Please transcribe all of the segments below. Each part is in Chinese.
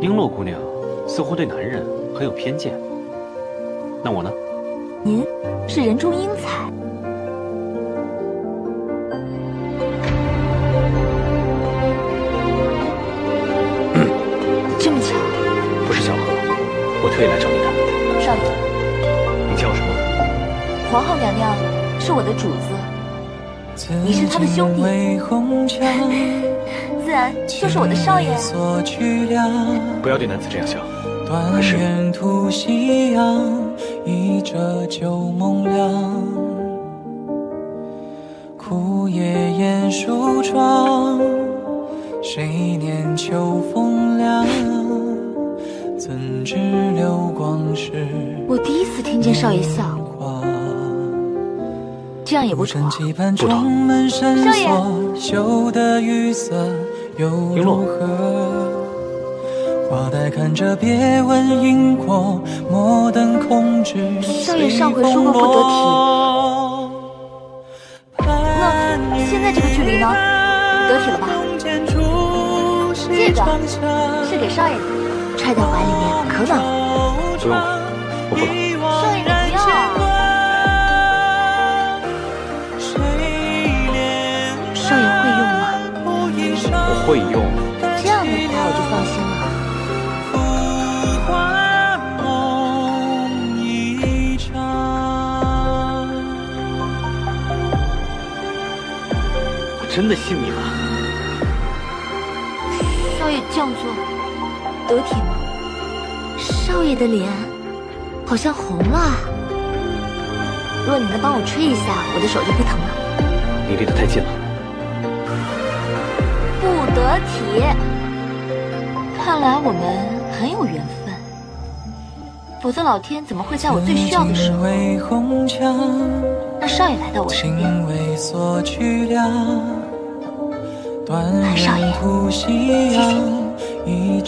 璎珞姑娘似乎对男人很有偏见，那我呢？您是人中英才。这么巧？不是巧合，我特意来找你的。少爷，你叫什么？皇后娘娘是我的主子，你是她的兄弟，自然就是我的少爷。不要对男子这样笑。可是。枯叶掩梳妆，谁念秋风凉？怎知流光逝。我第一次听见少爷笑，这样也不错。不错。少爷。璎珞。花待看着，别问因果，莫等空枝少爷上回说过不得体，那现在这个距离呢？得体了吧？这个是给少爷的，揣在怀里面可暖了。不用了，我不冷。会用。这样的话，我就放心了。我真的信你了，少爷这样做得体吗？少爷的脸好像红了，如果你能帮我吹一下，我的手就不疼了。你离得太近了，不得体。看来我们很有缘分，否则老天怎么会在我最需要的时候让少爷来到我身边？少爷，谢谢你。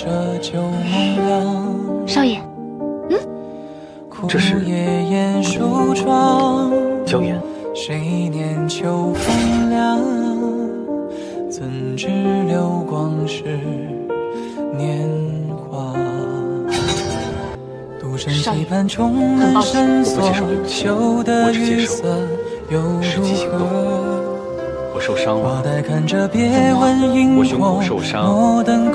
少爷，嗯，这是椒盐。少爷，很抱歉，我不接受对不起，我只接受实际行动。受伤了，我胸口受伤。烫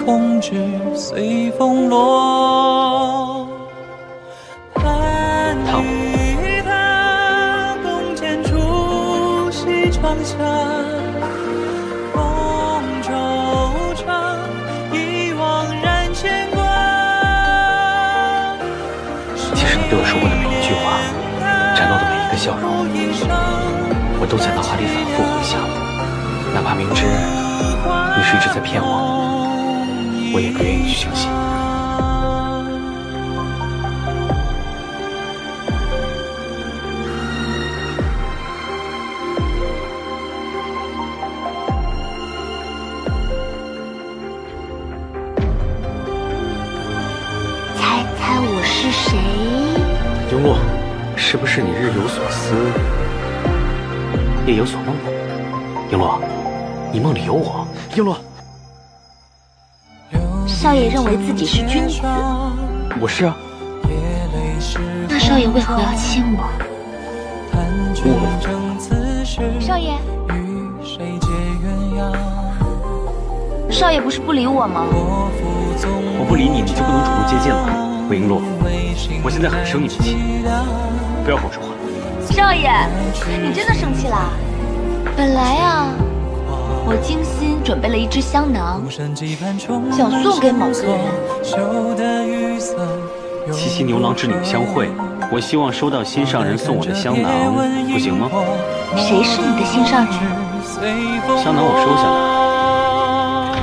你对我说过的每一句话，展露的每一个笑容，我都在脑海里反复回想。哪怕明知你是一直在骗我，我也不愿意去相信。璎珞，是不是你日有所思，夜有所梦呢？璎珞。你梦里有我，璎珞。少爷认为自己是君子，我是啊。那少爷为何要亲我？我。少爷。少爷不是不理我吗？我不理你，你就不能主动接近了。魏璎珞，我现在很生你的气，不要跟我说话。少爷，你真的生气了？本来啊。我精心准备了一支香囊，想送给某个人。七夕牛郎织女相会，我希望收到心上人送我的香囊，不行吗？谁是你的心上人？香囊我收下了，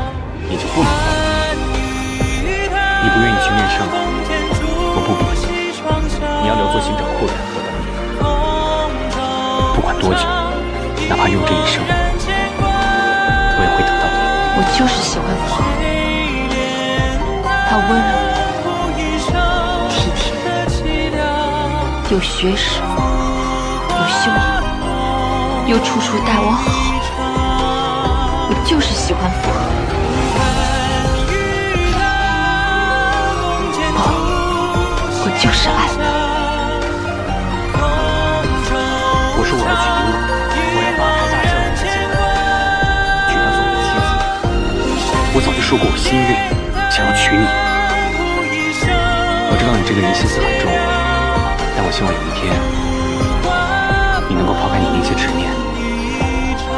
你就不能了。你不愿意去面圣，我不逼你，你要留作新掌库人，我等你。不管多久，哪怕用这一生。我也会等到你。我就是喜欢福儿，他温柔、体贴，有学识，有修养，又处处待我好。我就是喜欢福就是爱。我说我要娶你，我要把她当小人来对待，娶她做我的妻子。我早就说过我心愿，想要娶你。我知道你这个人心思很重，但我希望有一天。你能够抛开你那些执念，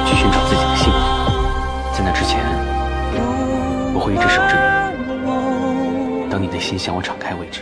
去寻找自己的幸福。在那之前，我会一直守着你，等你的心向我敞开为止。